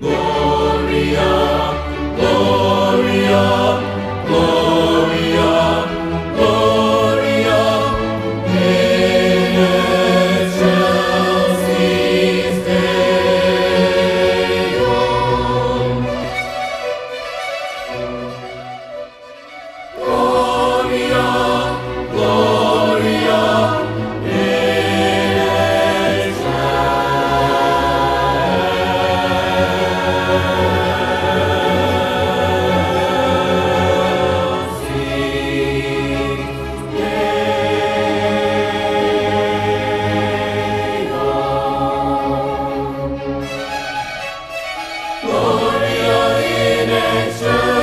Go. nation.